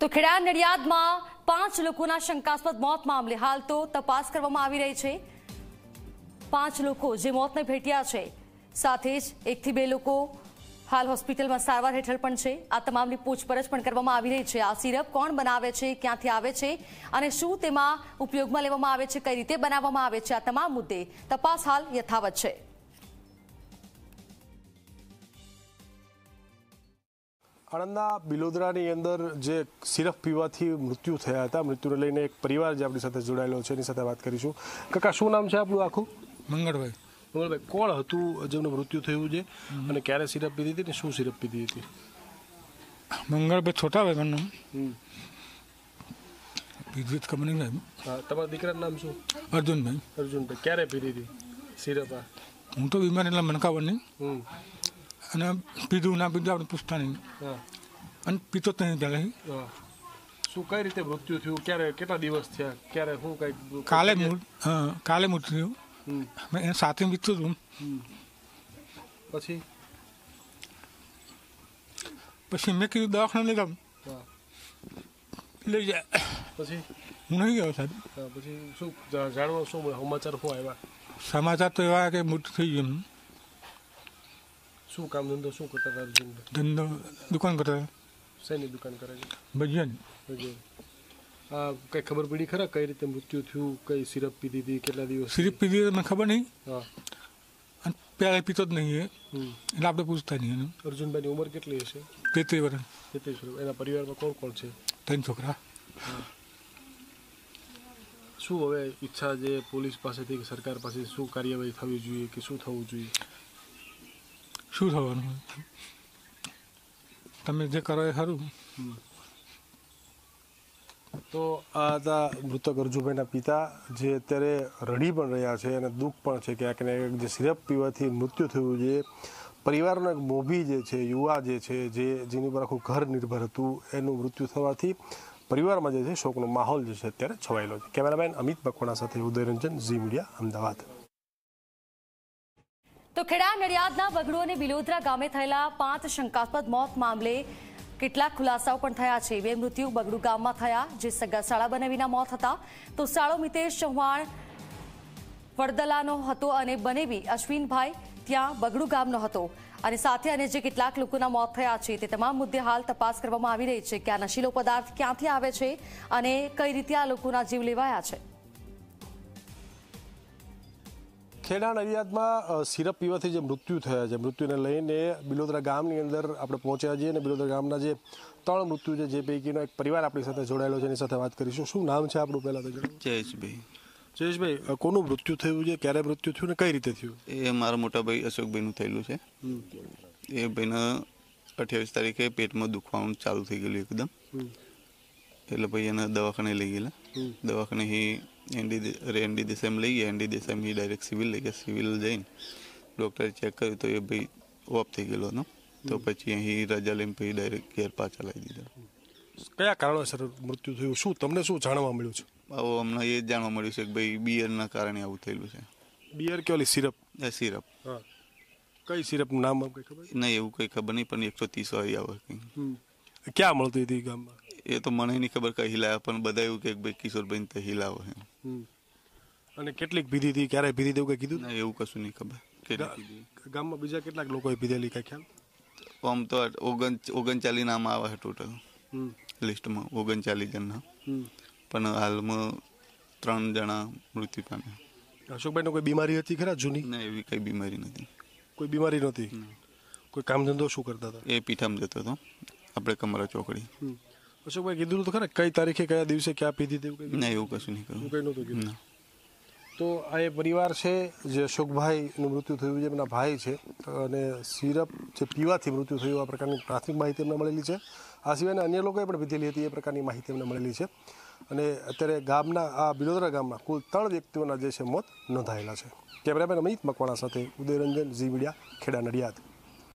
તો ખેડા નડિયાદમાં પાંચ લોકોના શંકાસ્પદ મોત મામલે હાલ તો તપાસ કરવામાં આવી રહી છે. પાંચ લોકો જે મોતને ભેટ્યા છે, સાથે જ એકથી બે લોકો હાલ હોસ્પિટલમાં સારવાર હેઠળ પણ છે. આ તમામની પૂછપરછ પણ કરવામાં આવી રહી છે. આ સિરપ કોણ બનાવે છે, ક્યાંથી આવે છે અને શું તેમાં ઉપયોગમાં લેવામાં આવે છે, કઈ રીતે બનાવવામાં આવે છે, આ તમામ મુદ્દે તપાસ હાલ યથાવત છે. આણંદના બિલોદરાની અંદર જે સિરપ પીવાથી મૃત્યુ થયા હતા મૃત્યુને લઈને એક પરિવાર જે આપણી સાથે જોડાયેલો છે એની સાથે વાત કરીશું. કાકા શું નામ છે આપણું આખું? મંગળભાઈ. મંગળભાઈ કોણ હતું જેમનું મૃત્યુ થયું છે અને ક્યારે સિરપ પીધી હતી ને શું સિરપ પીધી હતી? મંગળભાઈ છોટાભાઈ મારું. બીજું જ સાહેબ. તમારા દીકરાનું નામ શું? અર્જુનભાઈ. અર્જુનભાઈ ક્યારે પીધી હતી સિરપ હું તો બીમાર એટલે મને નહીં. અને પીધું ના પીધું આપણે પૂછતા નહીં અને પીતો જ નહીં પહેલાં શું કઈ રીતે મૃત્યુ થયું? ક્યારે કેટલા દિવસ થયા? ક્યારે શું કઈ કાલે કાલે મૃત્યુ થયું. મેં એને સાથે પીતું હતું. પછી? પછી મેં કીધું દવાખાને લઈ જાઉં. લઈ જાય. પછી? હું નહીં ગયો સાહેબ. પછી શું જાણવા શું સમાચાર શું આવ્યા? સમાચાર તો એવા કે મૃત્યુ થઈ ગયું. શું કામ ધંધો શું કરતા હતા અર્જુનભાઈ ધંધો દુકાન કરતા શેની દુકાન કરે છે? ભજીયાની. આ કઈ ખબર પડી ખરા કઈ રીતે મૃત્યુ થયું કઈ સિરપ પીધી હતી કેટલા દિવસ સિરપ પીધી મને ખબર નહીં. હા. અને પહેલાં પીતો જ નહીં એટલે આપણે પૂછતા નહીં એને. અર્જુનભાઈની ઉંમર કેટલી હશે? તેત્રીસ વર્ષ. તેત્રીસ વર્ષ. એના પરિવારમાં કોણ કોણ છે? ત્રણ છોકરા. શું હવે ઈચ્છા જે પોલીસ પાસેથી કે સરકાર પાસે શું કાર્યવાહી થવી જોઈએ કે શું થવું જોઈએ? શું થવાનું? તમે જે કરો એ ખરું તો આ હતા મૃતક અર્જુભાઈના પિતા, જે અત્યારે રડી પણ રહ્યા છે અને દુઃખ પણ છે ક્યાંક ને જે સિરપ પીવાથી મૃત્યુ થયું છે. પરિવારનો એક મોભી જે છે, યુવા જે છે, જે જેની પર આખું ઘર નિર્ભર હતું, એનું મૃત્યુ થવાથી પરિવારમાં જે છે, શોકનો માહોલ જે છે અત્યારે છવાયેલો છે. કેમેરામેન અમિત મકવાણા સાથે ઉદયરંજન, ઝી મીડિયા, અમદાવાદ. તો ખેડા નડિયાદના બગડો અને બિલોદરા ગામે થયેલા પાંચ શંકાસ્પદ મોત મામલે કેટલાક ખુલાસાઓ પણ થયા છે. બે મૃત્યુ બગડુ ગામમાં થયા, જે સગા શાળા બનેવીના મોત હતા. તો સાળો મિતેશ ચૌહાણ વડદલાનો હતો અને બનેવી અશ્વિનભાઈ, ત્યાં બગડુ ગામનો હતો. અને સાથે અને જે કેટલાક લોકોના મોત થયા છે, તે તમામ મુદ્દે હાલ તપાસ કરવામાં આવી રહી છે કે આ નશીલો પદાર્થ ક્યાંથી આવે છે અને કઈ રીતે આ લોકોના જીવ લેવાયા છે. ખેડા નડિયાદમાં સિરપ પીવાથી જે મૃત્યુ થયા છે. મૃત્યુને લઈને બિલોદરા ગામની અંદર આપણે પહોંચ્યા છીએ અને બિલોદરા ગામના જે ત્રણ મૃત્યુ છે જે પૈકીનો એક પરિવાર આપણી સાથે જોડાયેલો છે એની સાથે વાત કરીશું. શું નામ છે આપણું પહેલાં તો જયેશભાઈ. જયેશભાઈ કોનું મૃત્યુ થયું છે? ક્યારે મૃત્યુ થયું ને કઈ રીતે થયું? એ મારા મોટા ભાઈ અશોકભાઈનું થયેલું છે. એ ભાઈના અઠ્યાવીસ તારીખે પેટમાં દુખવાનું ચાલુ થઈ ગયેલું એકદમ. એટલે ભાઈ એને દવાખાને લઈ ગયેલા. દવાખાને હી એનડી એનડી દેસાઈમાં લઈ ગયા એનડી દેસાઈમાં હી ડાયરેક્ટ સિવિલ લઈ ગયા સિવિલ જઈને ડૉક્ટરે ચેક કર્યું તો એ ભાઈ ઓફ થઈ ગયેલો હતો તો પછી અહીં રજા લઈને પછી ડાયરેક્ટ ઘેર પાછા લઈ દીધા કયા કારણોસર મૃત્યુ થયું શું તમને શું જાણવા મળ્યું છે? આવો અમને એ જાણવા મળ્યું છે કે ભાઈ બિયરના કારણે આવું થયેલું છે. બિયર કે ઓલી સિરપ એ સિરપ હા. કઈ સિરપનું નામ કઈ ખબર? નહીં એવું કંઈ ખબર નહીં પણ એકસો ત્રીસ વાળી આવે કંઈ ક્યાં મળતી હતી ગામમાં? એ તો મને નહીં ખબર કઈ હિલાયા પણ બધા એવું કે ભાઈ કિશોરભાઈ તો હિલાવો એમ. અને કેટલીક પીધી હતી? ક્યારે પીધી હતી એવું કઈ કીધું? ના એવું કશું નહીં ખબર. ગામમાં બીજા કેટલાક લોકોએ પીધેલી કઈ ખ્યાલ? આમ તો ઓગણ ઓગણચાલીસ નામ આવે છે ટોટલ લિસ્ટમાં ઓગણચાલીસ જણના. પણ હાલમાં ત્રણ જણા મૃત્યુ પામ્યા. અશોકભાઈને કોઈ બીમારી હતી ખરા જૂની? ના એવી કઈ બીમારી નથી. કોઈ બીમારી નહોતી? કોઈ કામ ધંધો શું કરતા હતા? એ પીઠામ જતો હતો. આપણે કમરા ચોકડી. અશોકભાઈ કીધું તો ખરે કઈ તારીખે કયા દિવસે ક્યાં પીધી તેવું કઈ ના એવું કશું નહીં કરું. કઈ નહોતું કીધું? તો આ એ પરિવાર છે જે અશોકભાઈનું મૃત્યુ થયું છે એમના ભાઈ છે અને સિરપ જે પીવાથી મૃત્યુ થયું આ પ્રકારની પ્રાથમિક માહિતી એમને મળેલી છે. આ સિવાયના અન્ય લોકોએ પણ પીધેલી હતી એ પ્રકારની માહિતી એમને મળેલી છે. અને અત્યારે ગામના આ બિલોદરા ગામમાં કુલ ત્રણ વ્યક્તિઓના જે છે મોત નોંધાયેલા છે. કેમેરામેન અમિત મકવાણા સાથે ઉદયરંજન ઝી મીડિયા ખેડા નડિયાદ.